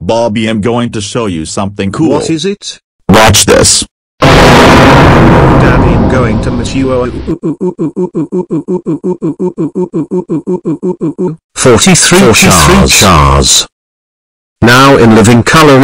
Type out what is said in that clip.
Bobby I'm going to show you something cool. What is it? Watch this. Daddy, I'm going to miss you. 43 chars. chars. Now in living color.